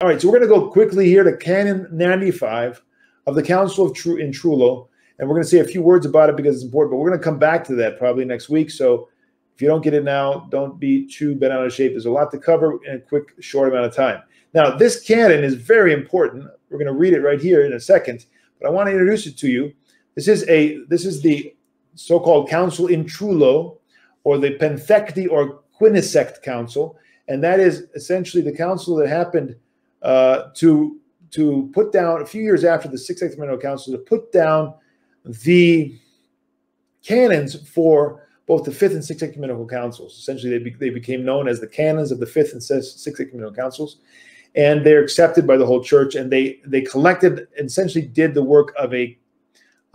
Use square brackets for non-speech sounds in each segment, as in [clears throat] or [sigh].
All right, so we're going to go quickly here to Canon 95 of the Council of True in Trullo, and we're going to say a few words about it because it's important. But we're going to come back to that probably next week. So if you don't get it now, don't be too bent out of shape. There's a lot to cover in a quick, short amount of time. Now, this canon is very important. We're going to read it right here in a second, but I want to introduce it to you. This is a this is the so-called Council in Trullo, or the Penthecti or Quinisext Council, and that is essentially the council that happened uh, to to put down a few years after the Sixth Ecumenical Council to put down the canons for both the Fifth and Sixth Ecumenical Councils. Essentially, they, be, they became known as the canons of the Fifth and Sixth Ecumenical Councils, and they're accepted by the whole church. And they they collected, essentially, did the work of a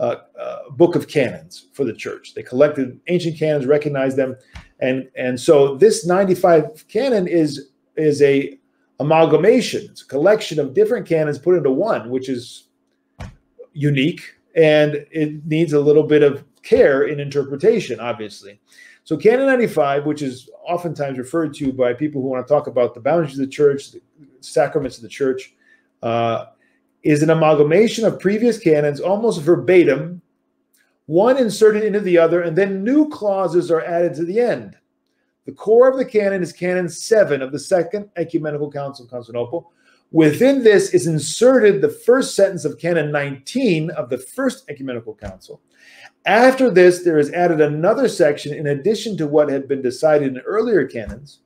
uh, uh, book of canons for the church. They collected ancient canons, recognized them, and and so this 95 canon is is a amalgamation. It's a collection of different canons put into one, which is unique and it needs a little bit of care in interpretation, obviously. So, Canon 95, which is oftentimes referred to by people who want to talk about the boundaries of the church, the sacraments of the church, uh, is an amalgamation of previous canons, almost verbatim, one inserted into the other, and then new clauses are added to the end. The core of the canon is Canon 7 of the Second Ecumenical Council of Constantinople, Within this is inserted the first sentence of Canon 19 of the First Ecumenical Council. After this, there is added another section in addition to what had been decided in earlier canons.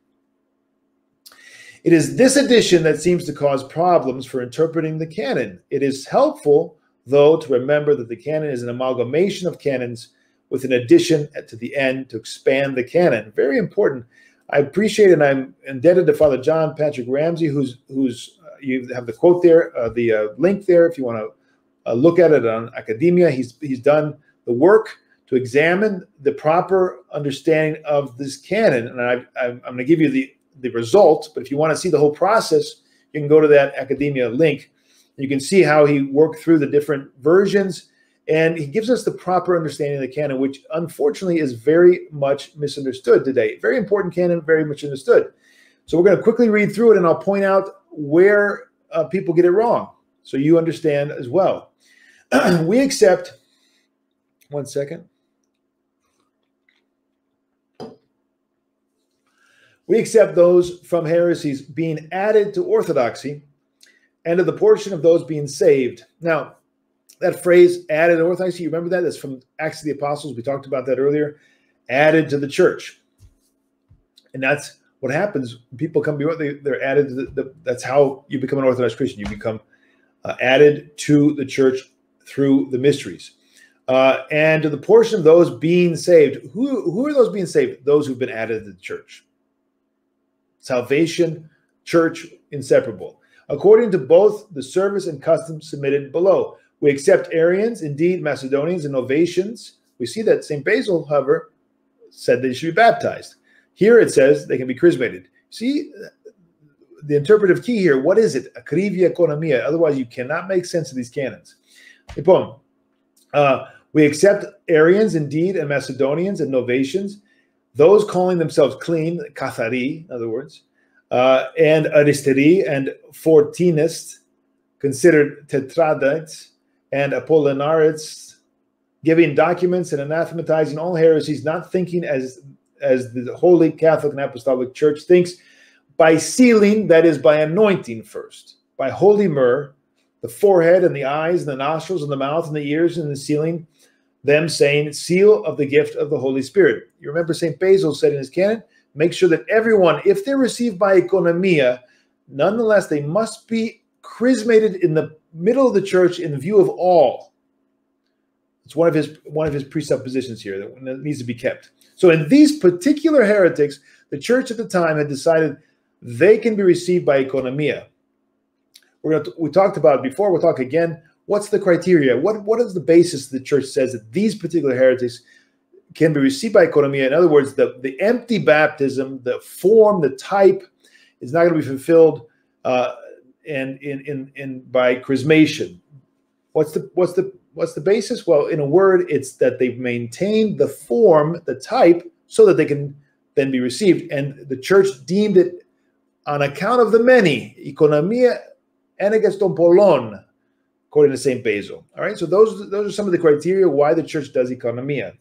It is this addition that seems to cause problems for interpreting the canon. It is helpful, though, to remember that the canon is an amalgamation of canons with an addition to the end to expand the canon. Very important. I appreciate and I'm indebted to Father John Patrick Ramsey, who's who's you have the quote there, uh, the uh, link there, if you want to uh, look at it on academia. He's he's done the work to examine the proper understanding of this canon, and I, I'm going to give you the the result. But if you want to see the whole process, you can go to that academia link. You can see how he worked through the different versions, and he gives us the proper understanding of the canon, which unfortunately is very much misunderstood today. Very important canon, very much understood. So we're going to quickly read through it, and I'll point out where uh, people get it wrong so you understand as well. [clears throat] we accept, one second. We accept those from heresies being added to orthodoxy and to the portion of those being saved. Now, that phrase added orthodoxy, you remember that? That's from Acts of the Apostles. We talked about that earlier. Added to the church. And that's what happens people come they, they're added the, the, that's how you become an orthodox christian you become uh, added to the church through the mysteries uh, and to the portion of those being saved who, who are those being saved those who've been added to the church salvation church inseparable according to both the service and custom submitted below we accept arians indeed macedonians and novatians we see that st basil however said they should be baptized here it says they can be chrismated. See the interpretive key here. What is it? Akrivia economia. Otherwise, you cannot make sense of these canons. Uh, we accept Arians indeed and Macedonians and Novatians, those calling themselves clean, Cathari, in other words, uh, and Aristeri and Fortinists, considered Tetradites and Apollinarists, giving documents and anathematizing all heresies, not thinking as as the Holy Catholic and Apostolic Church thinks, by sealing, that is, by anointing first, by holy myrrh, the forehead and the eyes and the nostrils and the mouth and the ears and the sealing, them saying, seal of the gift of the Holy Spirit. You remember St. Basil said in his canon, make sure that everyone, if they're received by economia, nonetheless, they must be chrismated in the middle of the church in the view of all. It's one of his one of his presuppositions here that needs to be kept. So in these particular heretics, the church at the time had decided they can be received by economia. We're to, we talked about before. We'll talk again. What's the criteria? What what is the basis the church says that these particular heretics can be received by economia? In other words, the, the empty baptism, the form, the type, is not going to be fulfilled uh, and in, in in by chrismation. What's the what's the what's the basis? Well, in a word, it's that they've maintained the form, the type, so that they can then be received. And the church deemed it on account of the many, economia enegeston polon, according to St. Basil. All right, so those, those are some of the criteria why the church does economia.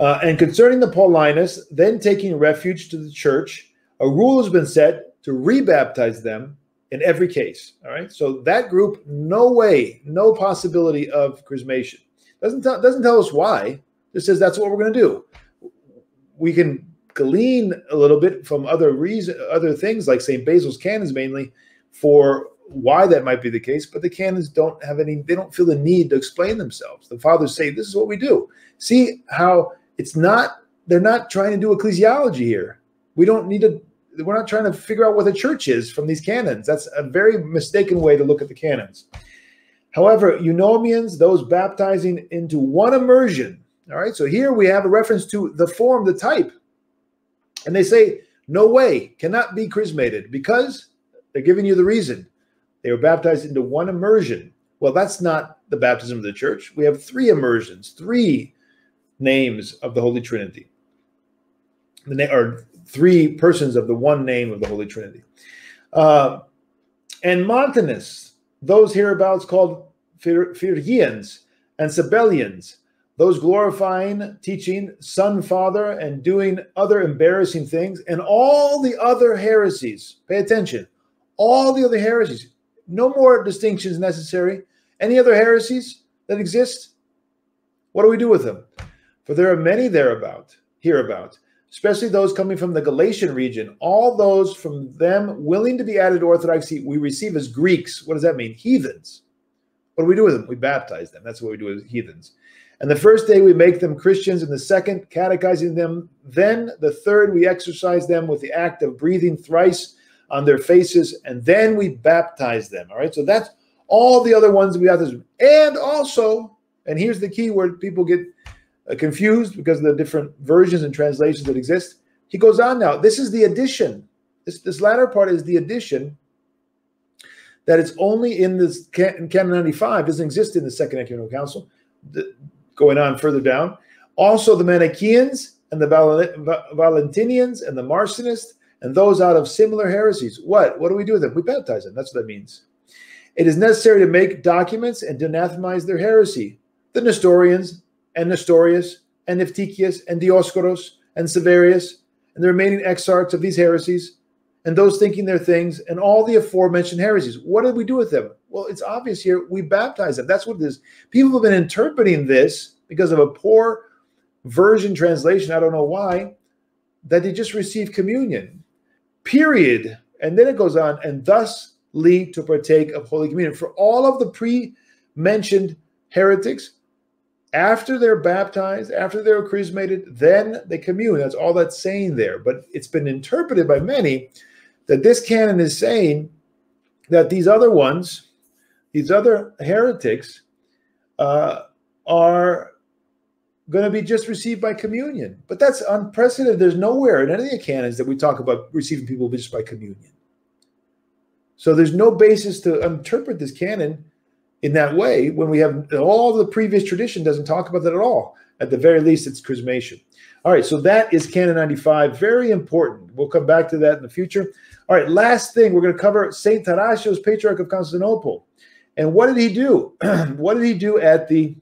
Uh, and concerning the Paulinus, then taking refuge to the church, a rule has been set to rebaptize them in every case. All right. So that group, no way, no possibility of chrismation. Doesn't tell, doesn't tell us why. It says that's what we're going to do. We can glean a little bit from other reason, other things like St. Basil's canons mainly for why that might be the case, but the canons don't have any, they don't feel the need to explain themselves. The fathers say, this is what we do. See how it's not, they're not trying to do ecclesiology here. We don't need to, we're not trying to figure out what the church is from these canons. That's a very mistaken way to look at the canons. However, eunomians, those baptizing into one immersion, all right, so here we have a reference to the form, the type. And they say, no way, cannot be chrismated because they're giving you the reason. They were baptized into one immersion. Well, that's not the baptism of the church. We have three immersions, three names of the Holy Trinity. The na- or three persons of the one name of the Holy Trinity. Uh, and Montanus, those hereabouts called Phrygians and Sabellians, those glorifying, teaching Son, Father, and doing other embarrassing things, and all the other heresies. Pay attention. All the other heresies. No more distinctions necessary. Any other heresies that exist? What do we do with them? For there are many thereabout, hereabout, especially those coming from the Galatian region. All those from them willing to be added to orthodoxy, we receive as Greeks. What does that mean? Heathens. What do we do with them? We baptize them. That's what we do with heathens. And the first day we make them Christians, and the second, catechizing them. Then the third, we exercise them with the act of breathing thrice on their faces, and then we baptize them. All right. So that's all the other ones we baptize. And also, and here's the key where people get Uh, confused because of the different versions and translations that exist. He goes on now. This is the addition. This, this latter part is the addition that it's only in this in Canon 95, doesn't exist in the Second Ecumenical Council. The, going on further down. Also, the Manichaeans and the Valentinians and the Marcionists and those out of similar heresies. What? What do we do with them? We baptize them. That's what that means. It is necessary to make documents and to their heresy. The Nestorians and Nestorius and Eutychius and Dioscoros and Severius and the remaining exarchs of these heresies and those thinking their things and all the aforementioned heresies. What did we do with them? Well, it's obvious here. We baptize them. That's what it is. People have been interpreting this because of a poor version translation. I don't know why, that they just receive communion, period. And then it goes on, and thus lead to partake of Holy Communion. For all of the pre mentioned heretics, after they're baptized, after they're chrismated, then they commune. That's all that's saying there. But it's been interpreted by many that this canon is saying that these other ones, these other heretics, uh, are going to be just received by communion. But that's unprecedented. There's nowhere in any of the canons that we talk about receiving people just by communion. So there's no basis to interpret this canon in that way when we have all the previous tradition doesn't talk about that at all. At the very least, it's chrismation. All right, so that is Canon 95. Very important. We'll come back to that in the future. All right, last thing, we're going to cover St. Tarasius, Patriarch of Constantinople. And what did he do? [clears throat] what did he do at the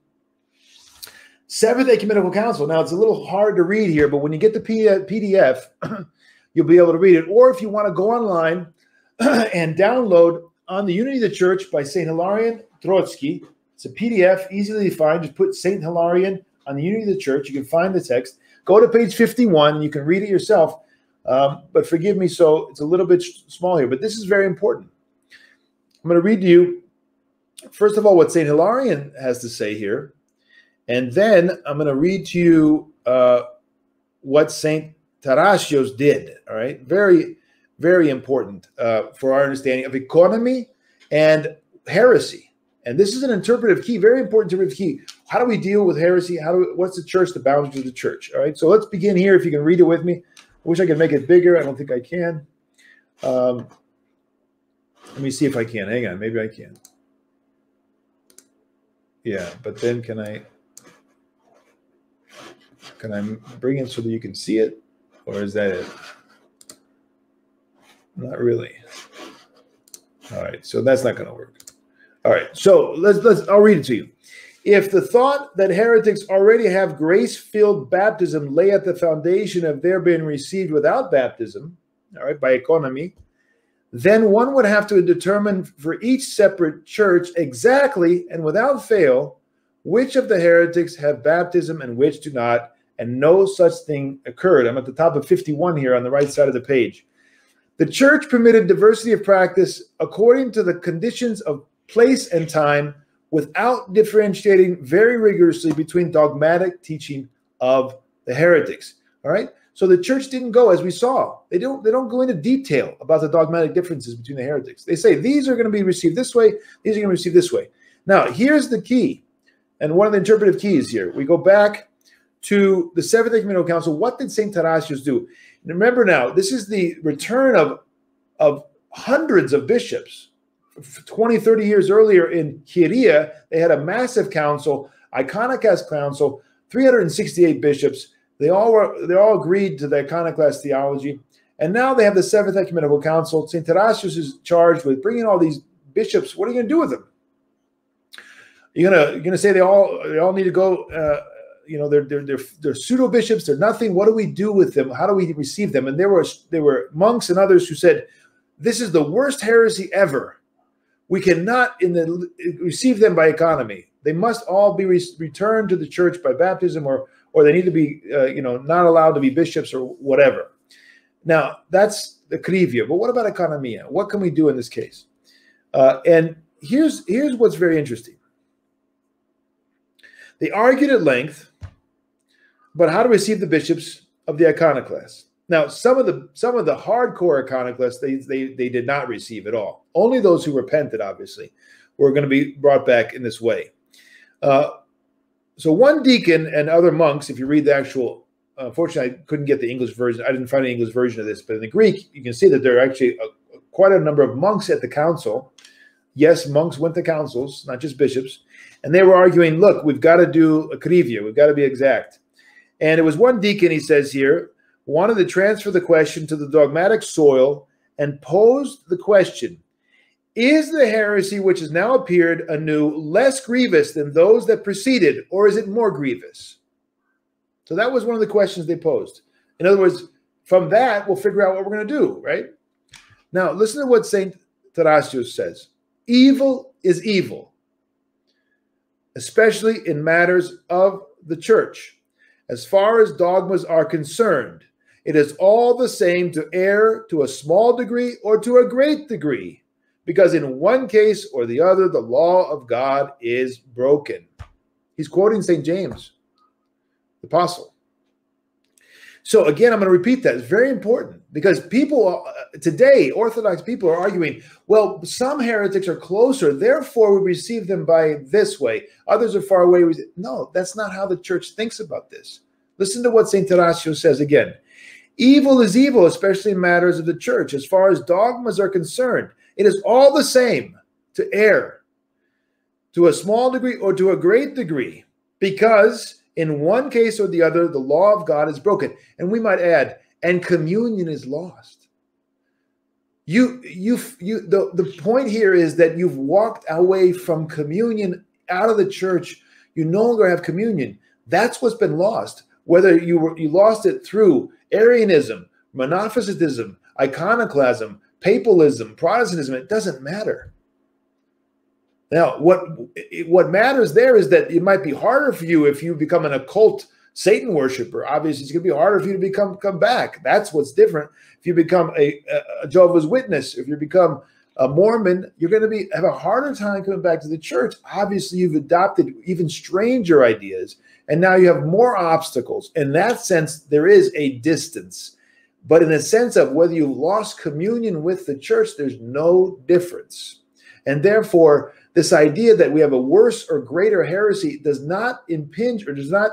Seventh Ecumenical Council? Now, it's a little hard to read here, but when you get the PDF, uh, [clears throat] you'll be able to read it. Or if you want to go online [clears throat] and download On the Unity of the Church by St. Hilarion Troitsky, it's a PDF, easily to find. Just put St. Hilarion on the Unity of the Church. You can find the text. Go to page 51. You can read it yourself. Um, but forgive me, so it's a little bit small here, but this is very important. I'm going to read to you, first of all, what St. Hilarion has to say here. And then I'm going to read to you uh, what St. Tarasios did. All right. Very, very important uh, for our understanding of economy and heresy. And this is an interpretive key, very important interpretive key. How do we deal with heresy? How do we, what's the church, the boundaries of the church? All right. So let's begin here. If you can read it with me. I wish I could make it bigger. I don't think I can. Um, let me see if I can. Hang on. Maybe I can. Yeah, but then can I can I bring it so that you can see it? Or is that it? not really. All right, so that's not going to work. All right, so let's let's. I'll read it to you. If the thought that heretics already have grace-filled baptism lay at the foundation of their being received without baptism, all right, by economy, then one would have to determine for each separate church exactly and without fail which of the heretics have baptism and which do not, and no such thing occurred. I'm at the top of 51 here on the right side of the page. The church permitted diversity of practice according to the conditions of place and time without differentiating very rigorously between dogmatic teaching of the heretics. All right? So the church didn't go as we saw. They don't they don't go into detail about the dogmatic differences between the heretics. They say these are going to be received this way, these are going to be received this way. Now, here's the key. And one of the interpretive keys here. We go back to the Seventh Ecumenical Council. What did St. Tarasius do? remember now, this is the return of, of hundreds of bishops. 20, 30 years earlier in Hieria, they had a massive council, iconoclast council, 368 bishops. They all were they all agreed to the iconoclast theology. And now they have the Seventh Ecumenical Council. St. Tarasius is charged with bringing all these bishops. What are you going to do with them? You're gonna you're gonna say they all they all need to go uh, you know they're they're they're, they're pseudo bishops they're nothing what do we do with them how do we receive them and there were there were monks and others who said this is the worst heresy ever we cannot in the receive them by economy. They must all be re- returned to the church by baptism or or they need to be uh, you know not allowed to be bishops or whatever. Now that's the crivia but what about economia? What can we do in this case? Uh, and here's here's what's very interesting. They argued at length but how to receive the bishops of the iconoclasts. Now, some of the some of the hardcore iconoclasts they, they they did not receive at all. Only those who repented, obviously, were going to be brought back in this way. Uh, so one deacon and other monks, if you read the actual, unfortunately, I couldn't get the English version. I didn't find an English version of this, but in the Greek, you can see that there are actually a, quite a number of monks at the council. Yes, monks went to councils, not just bishops, and they were arguing, look, we've got to do akrivia, we've got to be exact. And it was one deacon, he says here, wanted to transfer the question to the dogmatic soil and posed the question Is the heresy which has now appeared anew less grievous than those that preceded, or is it more grievous? So that was one of the questions they posed. In other words, from that, we'll figure out what we're going to do, right? Now, listen to what St. Tarasius says Evil is evil, especially in matters of the church. As far as dogmas are concerned, it is all the same to err to a small degree or to a great degree, because in one case or the other, the law of God is broken. He's quoting St. James, the apostle. So again, I'm going to repeat that. It's very important because people uh, today, Orthodox people are arguing, well, some heretics are closer, therefore we receive them by this way. Others are far away. No, that's not how the church thinks about this. Listen to what St. Tarasius says again. Evil is evil, especially in matters of the church. As far as dogmas are concerned, it is all the same to err to a small degree or to a great degree, because in one case or the other, the law of God is broken. And we might add, and communion is lost. You, you, you. The, the point here is that you've walked away from communion out of the church. You no longer have communion. That's what's been lost. Whether you were, you lost it through Arianism, Monophysitism, iconoclasm, papalism, Protestantism, it doesn't matter. Now, what what matters there is that it might be harder for you if you become an occult Satan worshiper. Obviously, it's going to be harder for you to become come back. That's what's different. If you become a, a Jehovah's Witness, if you become a Mormon, you're going to be have a harder time coming back to the church. Obviously, you've adopted even stranger ideas, and now you have more obstacles. In that sense, there is a distance. But in the sense of whether you lost communion with the church, there's no difference. And therefore, this idea that we have a worse or greater heresy does not impinge or does not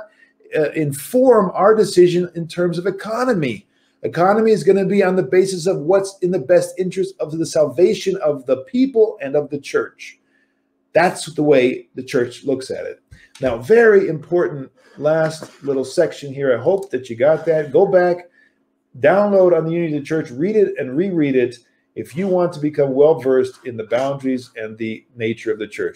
uh, inform our decision in terms of economy. Economy is going to be on the basis of what's in the best interest of the salvation of the people and of the church. That's the way the church looks at it. Now, very important last little section here. I hope that you got that. Go back, download on the Unity of the Church, read it and reread it. if you want to become well versed in the boundaries and the nature of the church.